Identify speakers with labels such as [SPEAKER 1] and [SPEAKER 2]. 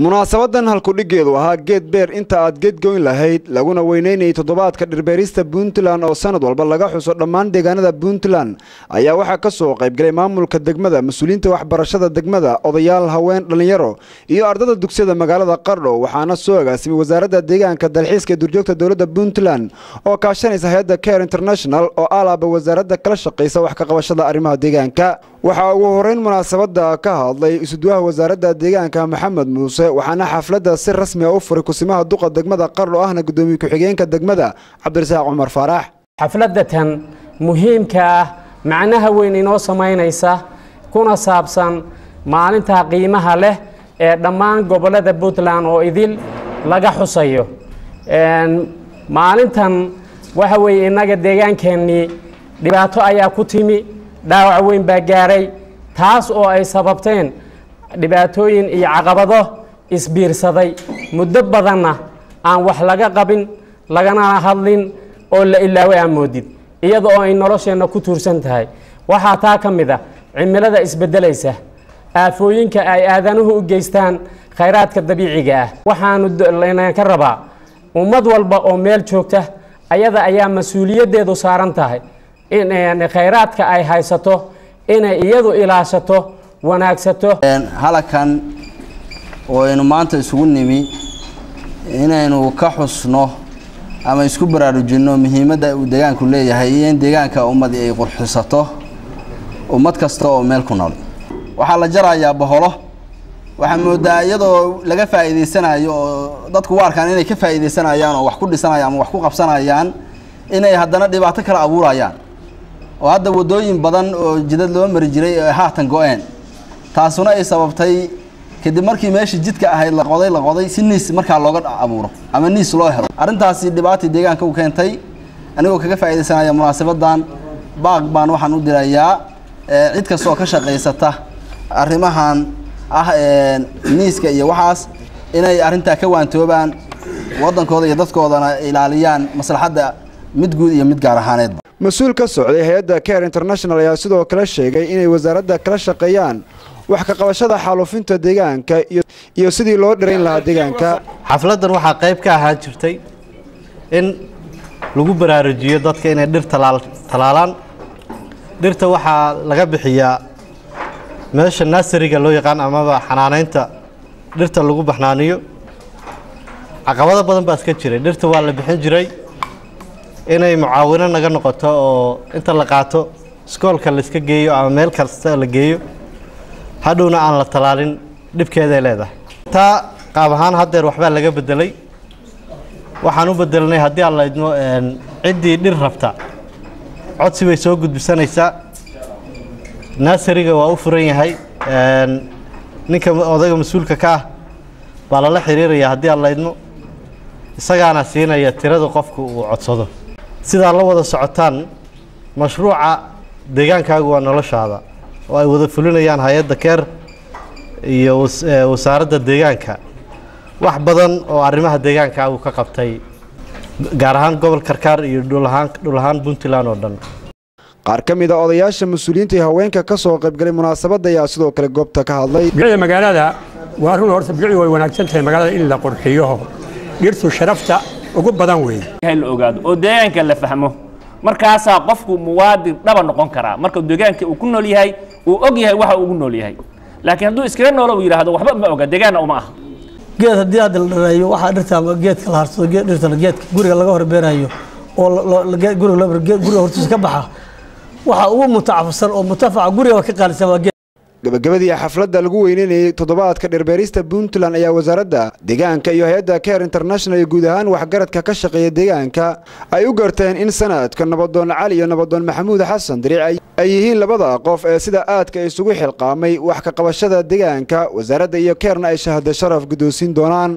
[SPEAKER 1] munaasabadan halkudhigeedu ahaa geed beer inta aad geed goyn lahayd laguna weyneynayay toddobaadka dhirbeerista puntland oo sanad walba laga xuso dhammaan deegaanada puntland. Ayaa waxaa ka soo qaybgalay maamulka degmada mas'uuliyiinta waxbarashada degmada odayaal haween dhallinyaro iyo ardada dugsiyada magaalada qardho waxaana soo agaasimay wasaaradda deegaanka dalxiiska ee durjoogta dowladda puntland oo kaashanaysa hay'adda care international oo alaaba wasaaradda kala shaqaysa wax ka qabashada arrimaha deegaanka waxaa ugu horeyn munaasabada ka hadlay isuduwaha wasaaradda deegaanka maxamed muuse waxaana xafladda si rasmi a u furay kusimaha duqa degmada qardho ahna gudoomiye ku-xigeenka degmada cabdirasaaq cumar faarax
[SPEAKER 2] xafladatan muhiimka ah macnaha weyn inoo samaynaysa kuna saabsan maalinta qiimaha leh ee dhammaan gobollada puntland oo idil laga xusayo. Maalintan waxa weeye innaga deegaankeenii dhibaato ayaa ku timi dhaawac weyn baa gaaray taas oo ay sababteen dhibaatooyin iyo caqabado isbiirsaday. Muddo badanna aan wax laga qabin lagana hadlin oo la ilaaway aan moodid iyada oo ay nolosheenna ku tuursan tahay. Waxaa taa ka mid a cimilada isbeddelaysa aafooyinka ay aadanuhu u geystaan khayraadka dabiiciga ah. Waxaanu ka rabaa ummad walba oo meel joogta ayada ayaa mas'uuliyaddeedu saaran tahay in khayraadka ay haysato inay iyadu ilaashato wanaagsato.
[SPEAKER 3] Halakan oo aynu maanta isugu nimi inaynu ka xusno ama isku baraarujinno muhiimadda uu deegaanku leeyahay iyo in deegaanka ummadi ay qurxisato ummad kasta oo meel ku nool. Waxaa la jarayaa boholo. Waxaa moodaa iyadoo laga faa'iidaysanayo oo dadku u arkaan inay ka faa'iidaysanayaan oo wax ku dhisanayaan ama wax ku qabsanayaan inay haddana dhibaato kala abuurayaan oo hadda waddooyin badan oo jidad loo mari jiray ee haatan go-een. Taasuna ay sababtay kadib markii meeshii jidka ahayd la qoday la qoday si niis markaa looga abuuro ama niis loo helo. Arrintaasi dhibaatii deegaanka u keentay anigoo kaga faa'iidaysanaya munaasabadan baaq baan waxaan u dirayaa cid kasta oo ka shaqaysata arrimahan ah niiska iyo waxaas inay arrintaa ka waantoobaan waddankooda iyo dadkoodana ilaaliyaan maslaxadda mid guud iyo mid gaar ahaaneedba
[SPEAKER 1] mas'uul ka socday hay'adda care international ayaa sidoo kale sheegay inay wasaaradda kala shaqeeyaan wax ka qabashada xaaluufinta deegaanka iyo sidii loo dhirayn lahaa deegaanka.
[SPEAKER 4] Xafladdan waxaa qayb ka ahaan jirtay in lagu baraarujiyo dadka inay dhir talaalaan. Dhirta waxaa laga bixiyaa meesha naasariga loo yaqaan amaba xanaanaynta dhirta lagu baxnaaniyo. Caqabado badan baa iska jiray. Dhirta waa la bixin jiray inay mucaawino naga noqoto oo inta la qaato iskoolka la iska geeyo ama meel kasta la geeyo hadhowna aan la talaalin dhibkeeday leedahay. Taa qaab ahaan haddeer waxbaa laga bedelay waxaan u bedelnay haddii aan la idmo ciddii dhir rabta. Codsi bay soo gudbisanaysaa. Naasariga waa u furan yahay. Ninka odayga mas'uulka ka ah baa lala xiriiraya haddii aan la idmo. Isagaana siinaya tirada qofku uu codsado sidaa la wada socotaan mashruuca deegaankaagu waa noloshaada oo ay wada fulinayaan hay'adda keer iyo wasaaradda deegaanka. Wax badan oo arrimaha deegaankaagu ka qabtay gaar ahaan gobol karkaar iyo dhulahaan dhul ahaan puntland oo dhan.
[SPEAKER 1] Qaar ka mid a odayaasha mas'uuliyiinta iyo haweenka ka soo qaybgalay munaasabadda ayaa sidoo kale goobta ka hadlay.
[SPEAKER 5] Bicida magaalada waa run horta bicdu way wanaagsan tahay magaalada in la qurxiyo. Dhirtu sharafta ugu badan weeye
[SPEAKER 6] la ogaado oo deegaanka la fahmo. Markaasaa qofku muwaadin dhaba noqon karaa. Marka deegaanka uu ku nool yahay uu og yahay waxa uu ugu nool yahay. Laakiin hadduu iskaga noolo uu yidhaahdo waxba ma oga deegaanna uma aha.
[SPEAKER 7] Geed haddii hadda la dhareeyo waxaa dhirta geedka la harsado dhirta geedka guriga laga horbeerayo oo guriga hortiisa ka baxa waxa ugu mutacafsan oo mutafaca guriga ka qaalisan waa geed
[SPEAKER 1] gabagabadii xafladda lagu weyneynayay toddobaadka dhirbeerista puntland ayaa wasaaradda deegaanka iyo hay'adda care international iyo guud ahaan waxgaradka ka shaqeeya deegaanka ay u garteen in sanadka nabadoon cali iyo nabadoon maxamuud xasan dariic ay yihiin labada qof ee sida aadka isugu xilqaamay wax ka qabashada deegaanka. Wasaaradda iyo keerna ay shahada sharaf guddoonsiin doonaan